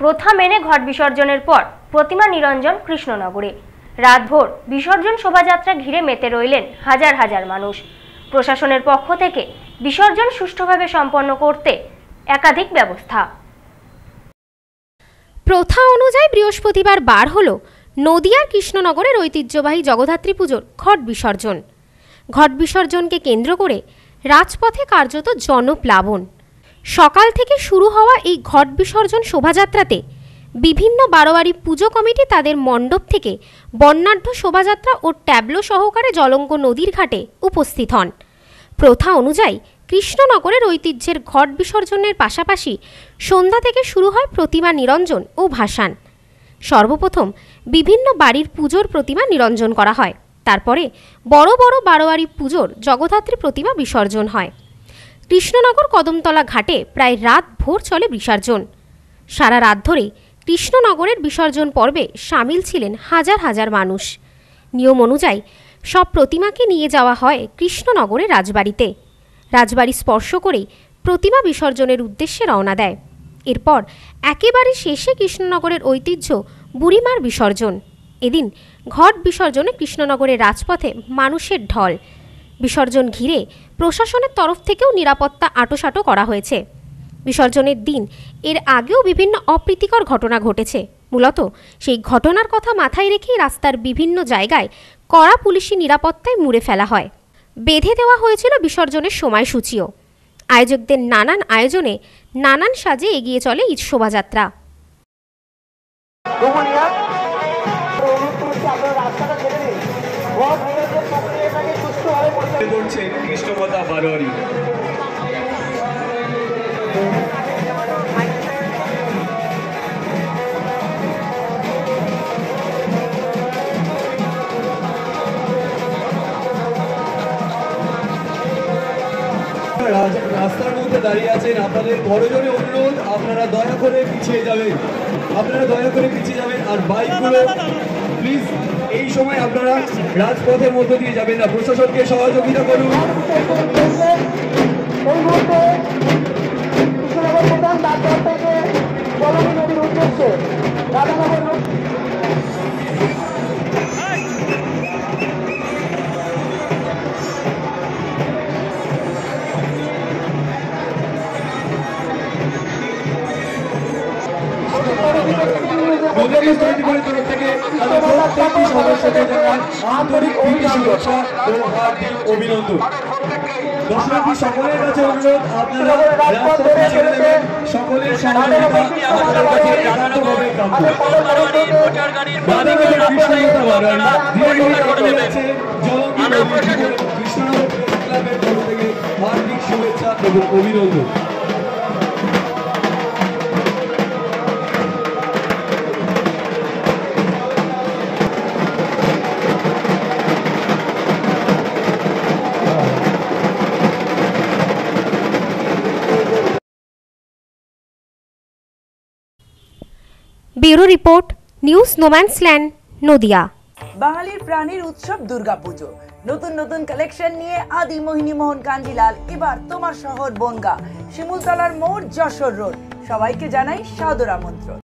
প্রথা মেনে ঘট বিসর্জনের পর প্রতিমা নিরঞ্জন কৃষ্ণনগরে। রাতভর বিসর্জন শোভাযাত্রা ঘিরে মেতে রইলেন হাজার হাজার মানুষ। প্রশাসনের পক্ষ থেকে বিসর্জন সুষ্ঠুভাবে সম্পন্ন করতে একাধিক ব্যবস্থা। প্রথা অনুযায়ী বৃহস্পতিবার বার হল নদিয়ার কৃষ্ণনগরের ঐতিহ্যবাহী জগদ্ধাত্রী পুজোর ঘট বিসর্জন। ঘট বিসর্জনকে কেন্দ্র করে রাজপথে কার্যত জনপ্লাবন। সকাল থেকে শুরু হওয়া এই ঘট বিসর্জন শোভাযাত্রাতে বিভিন্ন বারোয়ারি পুজো কমিটি তাদের মণ্ডপ থেকে বর্ণাঢ্য শোভাযাত্রা ও ট্যাবলো সহকারে জলঙ্গ নদীর ঘাটে উপস্থিত হন। প্রথা অনুযায়ী কৃষ্ণনগরের ঐতিহ্যের ঘট বিসর্জনের পাশাপাশি সন্ধ্যা থেকে শুরু হয় প্রতিমা নিরঞ্জন ও ভাসান। সর্বপ্রথম বিভিন্ন বাড়ির পুজোর প্রতিমা নিরঞ্জন করা হয়। তারপরে বড় বড় বারোয়ারি পুজোর জগদ্ধাত্রী প্রতিমা বিসর্জন হয়। কৃষ্ণনগর কদমতলা ঘাটে প্রায় রাত ভোর চলে বিসর্জন। সারা রাত ধরে কৃষ্ণনগরের বিসর্জন পর্বে সামিল ছিলেন হাজার হাজার মানুষ। নিয়ম অনুযায়ী সব প্রতিমাকে নিয়ে যাওয়া হয় কৃষ্ণনগরের রাজবাড়িতে। রাজবাড়ি স্পর্শ করেই প্রতিমা বিসর্জনের উদ্দেশ্যে রওনা দেয়। এরপর একেবারে শেষে কৃষ্ণনগরের ঐতিহ্য বুড়িমার বিসর্জন। এদিন ঘট বিসর্জনে কৃষ্ণনগরের রাজপথে মানুষের ঢল। বিসর্জন ঘিরে প্রশাসনের তরফ থেকেও নিরাপত্তা আটোসাটো করা হয়েছে। বিসর্জনের দিন এর আগেও বিভিন্ন অপ্রীতিকর ঘটনা ঘটেছে। মূলত সেই ঘটনার কথা মাথায় রেখেই রাস্তার বিভিন্ন জায়গায় কড়া পুলিশি নিরাপত্তায় মুড়ে ফেলা হয়। বেঁধে দেওয়া হয়েছিল বিসর্জনের সময়সূচিও। আয়োজকদের নানান আয়োজনে নানান সাজে এগিয়ে চলে ঈদ শোভাযাত্রা। করছেন কৃষ্ণপতা বারোয়ারি রাস্তার মধ্যে দাঁড়িয়ে আছেন আপনাদের বড়জোরে অনুরোধ, আপনারা দয়া করে পিছিয়ে যাবেন। আপনারা দয়া করে পিছিয়ে যাবেন আর বাইকগুলো প্লিজ এই সময় আপনারা রাজপথের মধ্য দিয়ে যাবেন না। প্রশাসনকে সহযোগিতা করুন। থেকে নদীর তৈরিগুলির তরফ থেকে তাদের প্রত্যেকটি সদস্যকে জানাই আন্তরিক প্রীতি শুভেচ্ছা ও হার্দিক অভিনন্দন। দর্শনার্থী সকলের কাছে অনুরোধ আপনারা রাজপথে ছেড়ে দেবেন সকলের সহযোগিতা আমাদের কাছে একান্তভাবে কাম্য রাধানগর কৃষ্ণলতা বারোয়ারি ধীরে ধীরে এগিয়ে যাচ্ছে জলঙ্গি কৃষ্ণনগর ক্লাবের তরফ থেকে হার্দিক শুভেচ্ছা এবং অভিনন্দন। Bureau report, news no man's land Nadia. বাঙালির প্রাণীর উৎসব দুর্গা পুজো নতুন নতুন কালেকশন নিয়ে আদি মোহিনী মোহন কান্দিলাল, এবার তোমার শহর বনগা, শিমুলতলার মোড় যশোর রোড সবাইকে জানাই সাদর আমন্ত্রণ।